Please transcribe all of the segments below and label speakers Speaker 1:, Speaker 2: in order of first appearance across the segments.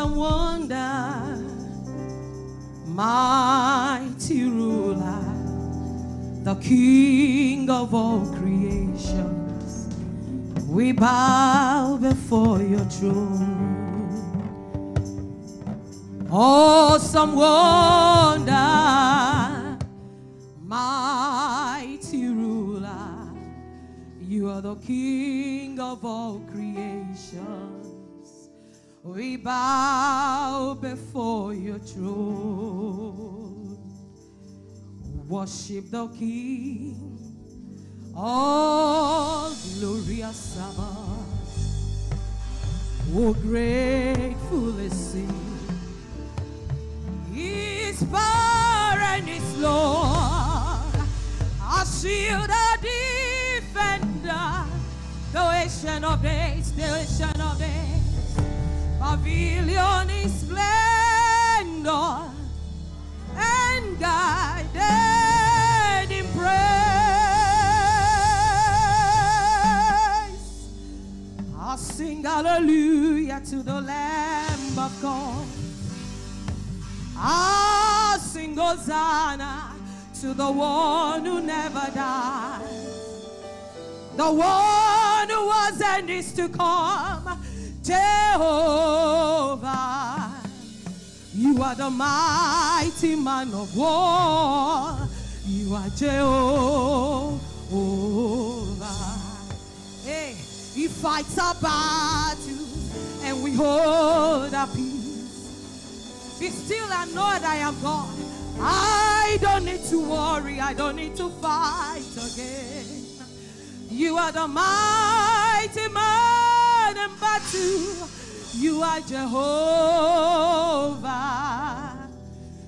Speaker 1: Awesome wonder, mighty ruler, the King of all creations. We bow before your throne. Oh, awesome wonder, mighty ruler, you are the King of all creations. We bow before your throne. Worship the King, all glorious Sabbath. Oh, gratefully sing. His power and His Lord, our shield, our defender, the ancient of days, the days, pavilion in splendor and guided in praise. I'll sing hallelujah to the Lamb of God. I'll sing Hosanna to the one who never died. The one who was and is to come, Jehovah. You are the mighty man of war. You are Jehovah. Hey, he fights our battles and we hold our peace. Be still and know that I am God. I don't need to worry. I don't need to fight again. You are the mighty man in battle. You are Jehovah.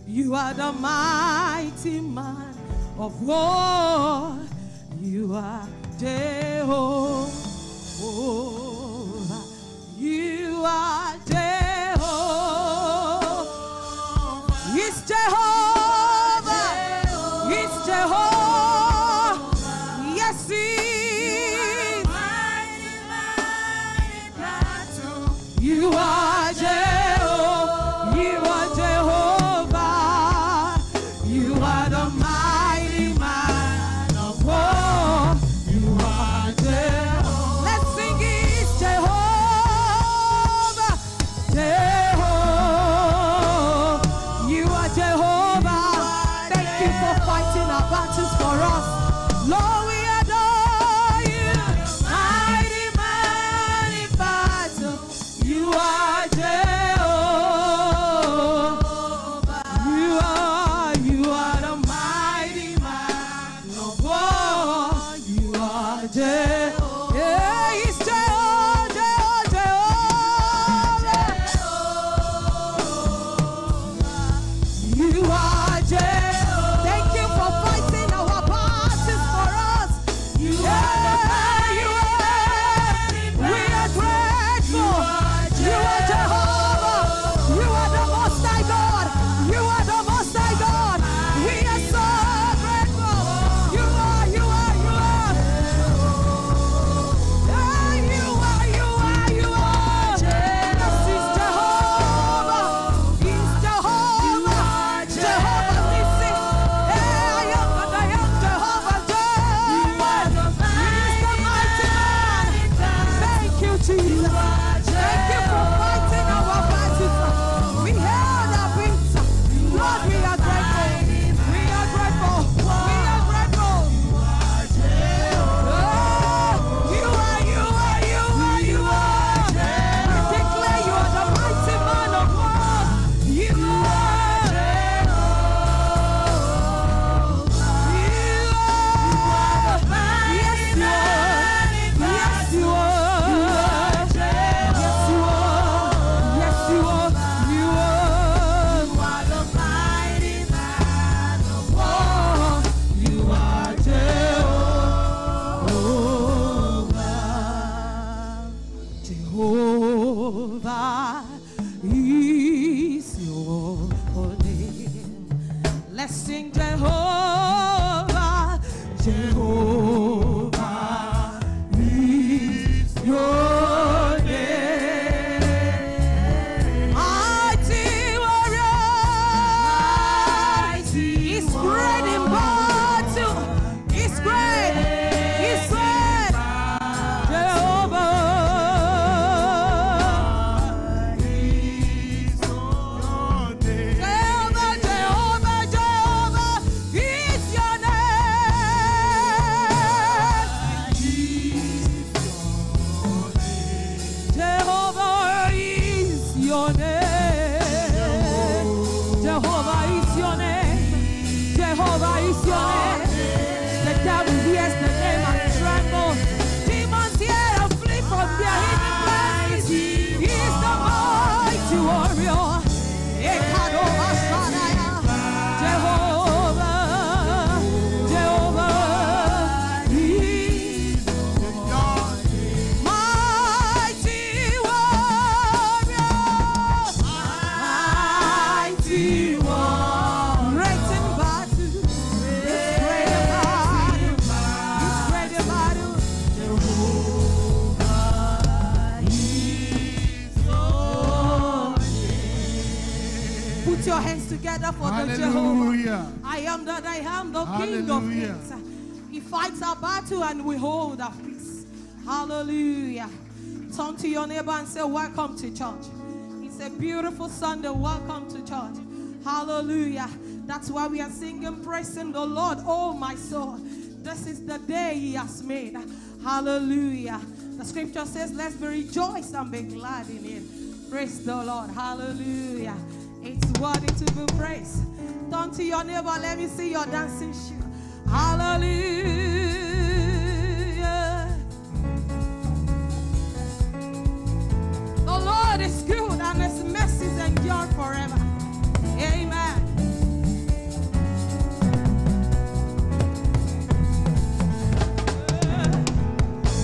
Speaker 1: You are the mighty man of war. You are Jehovah. You are Jehovah. It's Jehovah. It's Jehovah. 这伙吧。hands together for Hallelujah. the Jehovah. I am that I am, the
Speaker 2: Hallelujah.
Speaker 1: King of Kings. He fights our battle and we hold our peace. Hallelujah. Turn to your neighbor and say, Welcome to church. It's a beautiful Sunday. Welcome to church. Hallelujah. That's why we are singing, praising the Lord, oh my soul. This is the day He has made. Hallelujah. The scripture says, Let's be rejoice and be glad in it. Praise the Lord. Hallelujah. It's worthy to be praised. Turn to your neighbor. Let me see your dancing shoe. Hallelujah. The Lord is good and his mercies endure forever. Amen.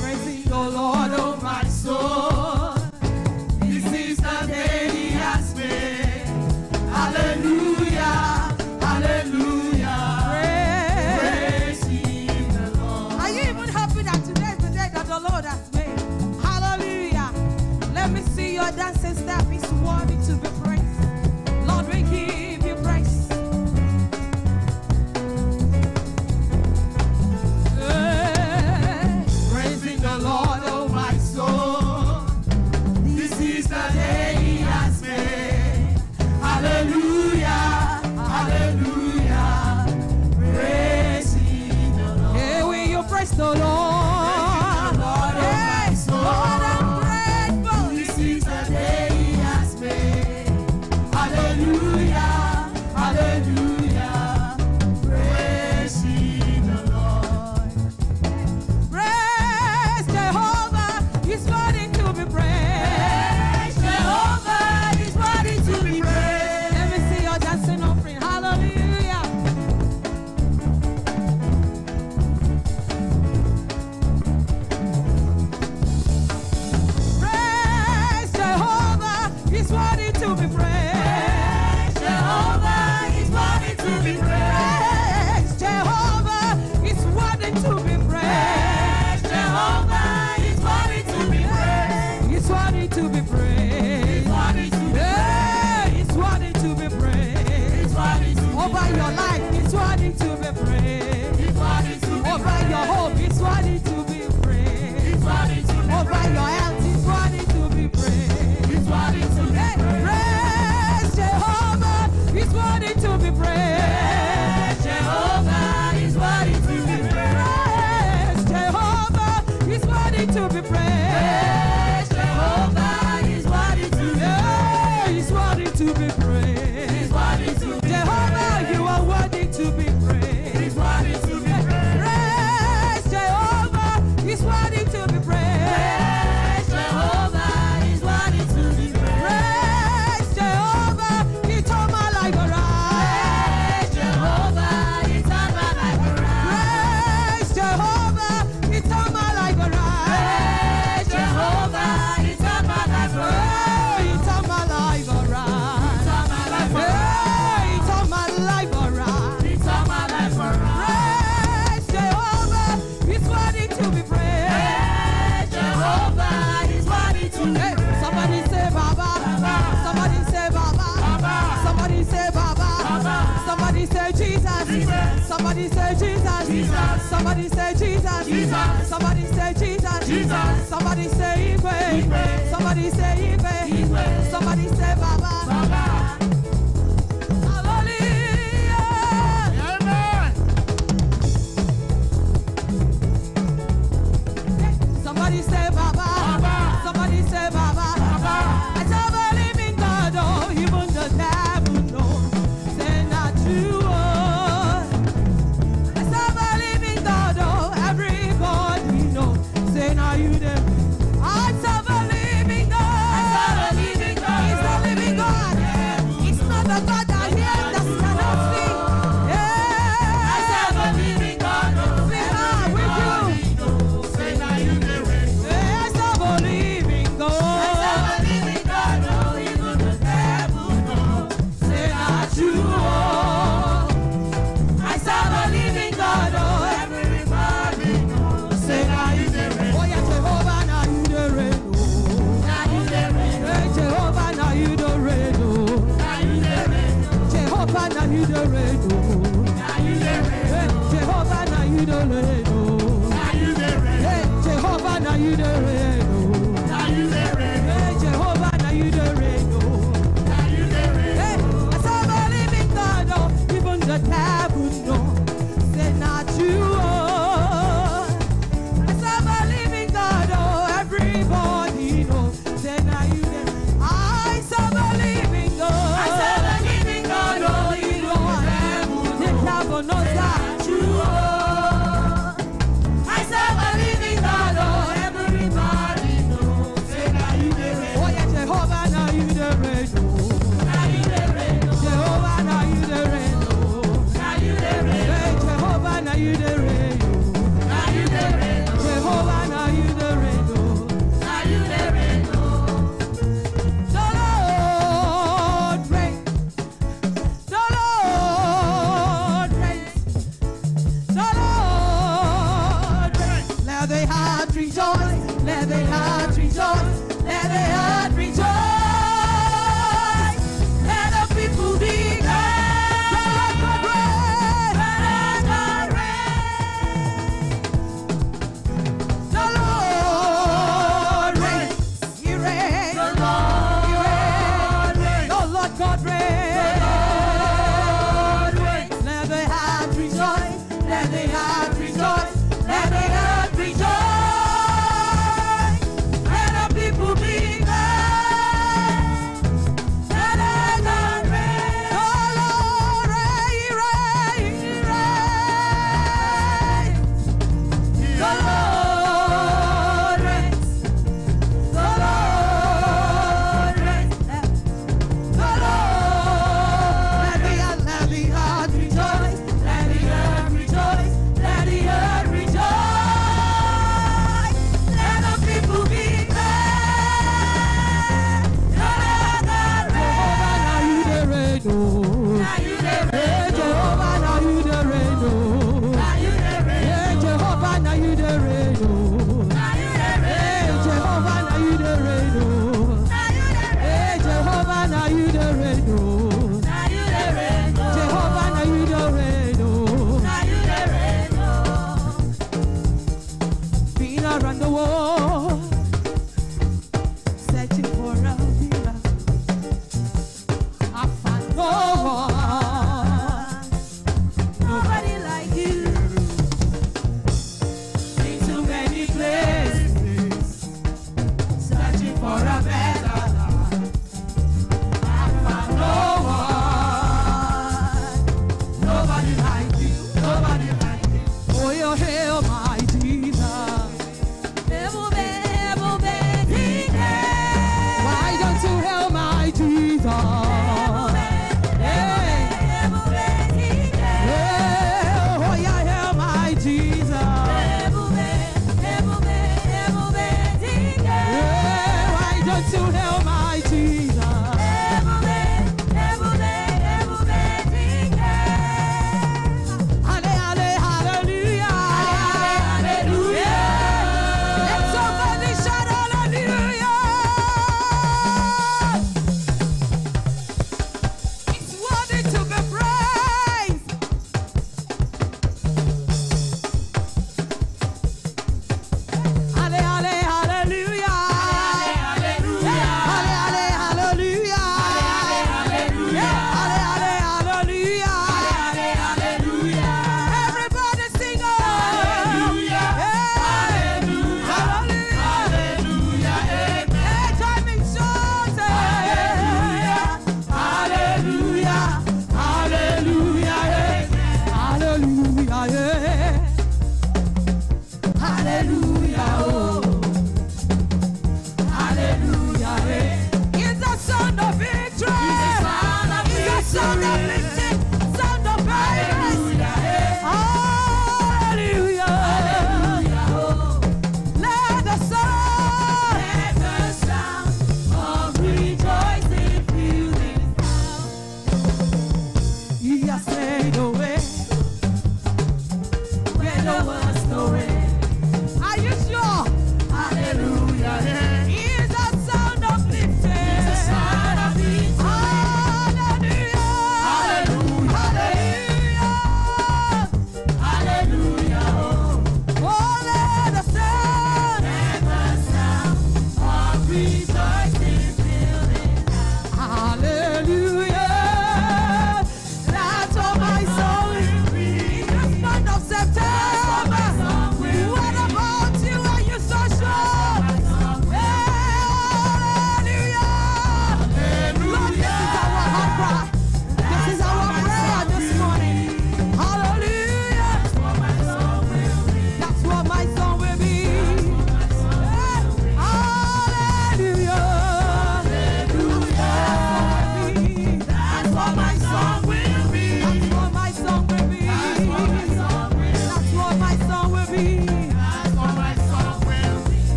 Speaker 1: Praising the Lord. brother and sister. to be brave. Somebody say Jesus. Jesus. Somebody say Jesus. Jesus. Somebody say Jesus. Jesus. Somebody say Somebody say Somebody say Baba.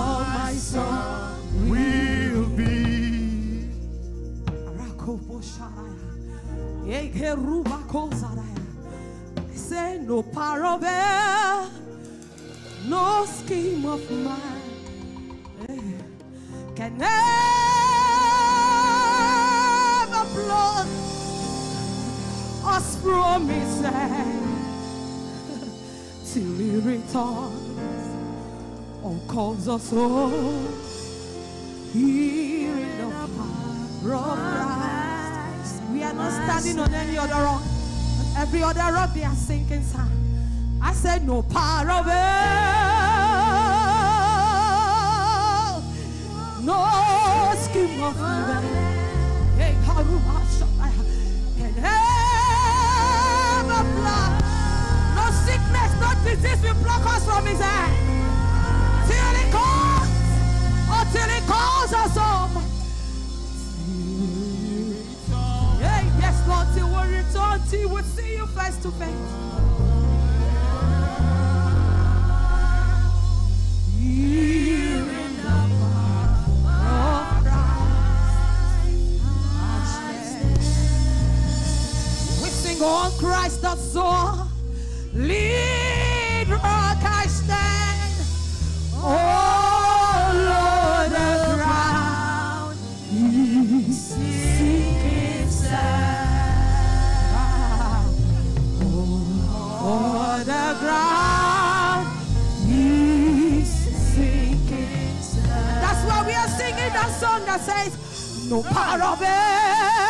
Speaker 1: all my song will be. Say no parable, no scheme of mine eh. can ever blot us from till we return or calls us home here in the power of Christ. We are not standing on any other rock. Every other rock they are sinking sand. I said no power of hell, no scheme of evil. No sickness, no disease will block us from his hand. He until he calls us home. Hey, yes, Lord, till we return, till we see you face to face. On Christ the soul, lead sinking sand. That's why